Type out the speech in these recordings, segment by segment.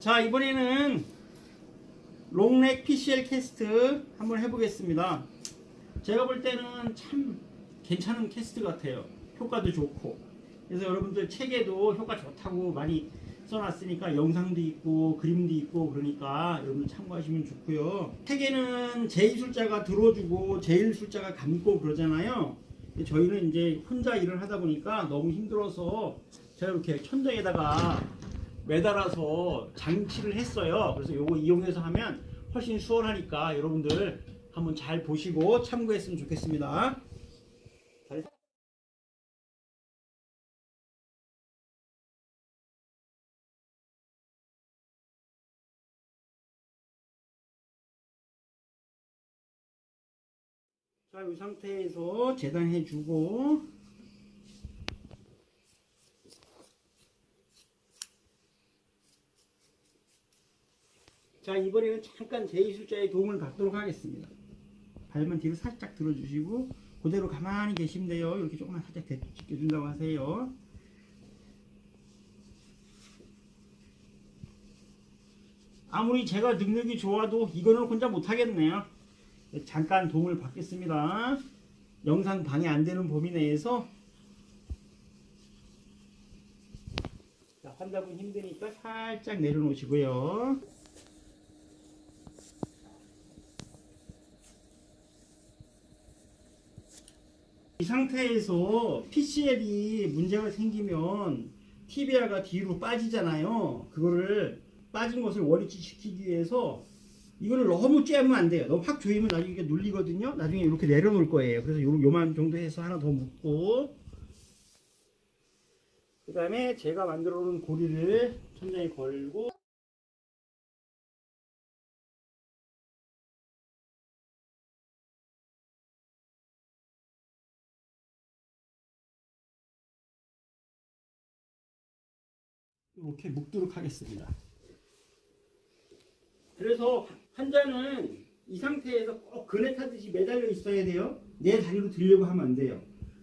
자 이번에는 롱넥 PCL 캐스트 한번 해보겠습니다. 제가 볼 때는 참 괜찮은 캐스트 같아요. 효과도 좋고. 그래서 여러분들 책에도 효과 좋다고 많이 써놨으니까 영상도 있고 그림도 있고 그러니까 여러분 참고하시면 좋고요. 책에는 제2술자가 들어주고 제1술자가 감고 그러잖아요. 저희는 이제 혼자 일을 하다 보니까 너무 힘들어서 제가 이렇게 천장에다가 매달아서 장치를 했어요. 그래서 요거 이용해서 하면 훨씬 수월하니까 여러분들 한번 잘 보시고 참고했으면 좋겠습니다. 자, 이 상태에서 재단해 주고 자, 이번에는 잠깐 제2술자의 도움을 받도록 하겠습니다. 발만 뒤로 살짝 들어주시고 그대로 가만히 계시면 돼요. 이렇게 조금만 살짝 지켜준다고 하세요. 아무리 제가 능력이 좋아도 이거는 혼자 못하겠네요. 잠깐 도움을 받겠습니다. 영상 방해 안 되는 범위 내에서 자, 환자분 힘드니까 살짝 내려놓으시고요. 상태에서 PCL이 문제가 생기면 TBR가 뒤로 빠지잖아요. 그거를 빠진 것을 원위치 시키기 위해서 이거를 너무 쬐면 안 돼요. 너무 확 조이면 나중에 눌리거든요. 나중에 이렇게 내려놓을 거예요. 그래서 요, 요만 정도 해서 하나 더 묶고 그 다음에 제가 만들어 놓은 고리를 천장에 걸고 이렇게 묶도록 하겠습니다. 그래서 환자는 이 상태에서 꼭 그네 타듯이 매달려 있어야 돼요. 내 다리로 들려고 하면 안 돼요.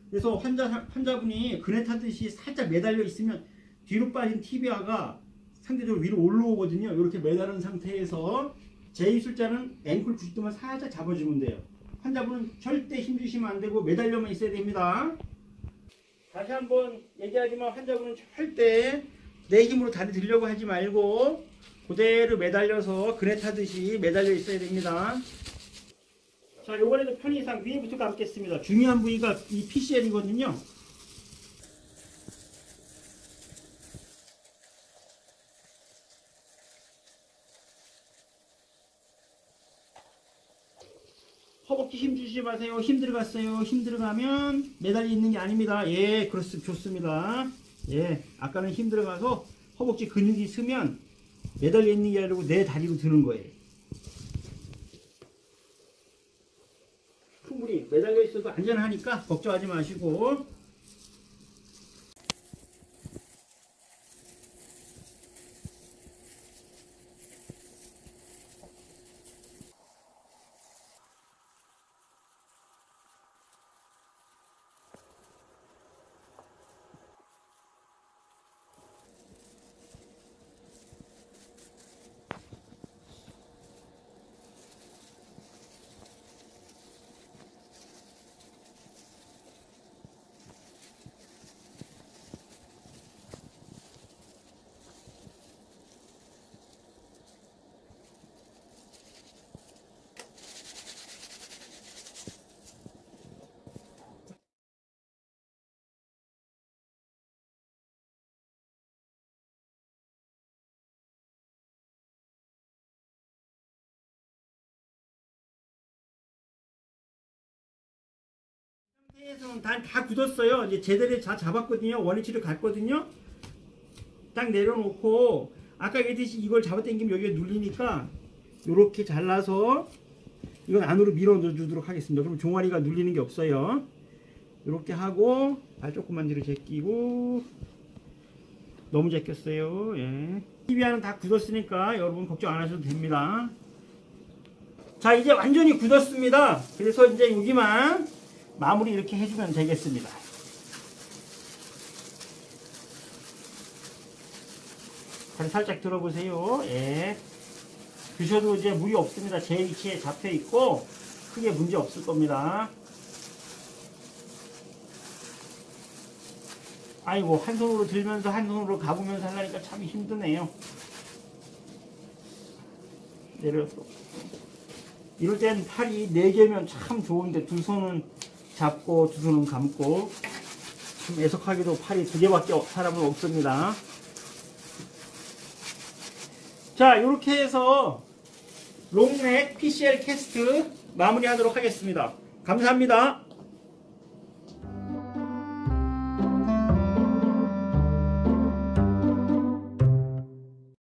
그래서 환자, 환자분이 그네 타듯이 살짝 매달려 있으면 뒤로 빠진 티비아가 상대적으로 위로 올라오거든요. 이렇게 매달은 상태에서 제2술자는 앵클 90도만 살짝 잡아주면 돼요. 환자분은 절대 힘주시면 안 되고 매달려만 있어야 됩니다. 다시 한번 얘기하지만 환자분은 절대 내 힘으로 다리 들려고 하지 말고 그대로 매달려서 그네 타듯이 매달려 있어야 됩니다. 자, 요번에도 편의상 위에부터 감겠습니다. 중요한 부위가 이 PCL이거든요. 허벅지 힘 주지 마세요. 힘 들어갔어요. 힘 들어가면 매달려 있는 게 아닙니다. 예, 그렇습니다. 좋습니다. 예, 아까는 힘 들어가서 허벅지 근육이 쓰면 매달려 있는 게 아니고 내 다리로 드는 거예요. 충분히 매달려 있어도 안전하니까 걱정하지 마시고 상태에서는 다, 다 굳었어요. 이제 제대로 다 잡았거든요. 원위치로 갔거든요. 딱 내려놓고 아까 얘기했듯이 이걸 잡아당기면 여기가 눌리니까 이렇게 잘라서 이건 안으로 밀어 넣어주도록 하겠습니다. 그럼 종아리가 눌리는 게 없어요. 이렇게 하고 발 조금만 뒤로 제끼고 너무 제꼈어요. 예. TV와는 다 굳었으니까 여러분 걱정 안 하셔도 됩니다. 자 이제 완전히 굳었습니다. 그래서 이제 여기만 마무리 이렇게 해주면 되겠습니다. 다리 살짝 들어보세요. 예. 드셔도 이제 무리 없습니다. 제 위치에 잡혀 있고 크게 문제 없을 겁니다. 아이고 한 손으로 들면서 한 손으로 가보면서 하려니까 참 힘드네요. 내려서 이럴 땐 팔이 네 개면 참 좋은데 두 손은 잡고 두 손은 감고 좀 애석하게도 팔이 두 개밖에 없- 사람은 없습니다. 자 이렇게 해서 롱넥 PCL 캐스트 마무리하도록 하겠습니다. 감사합니다.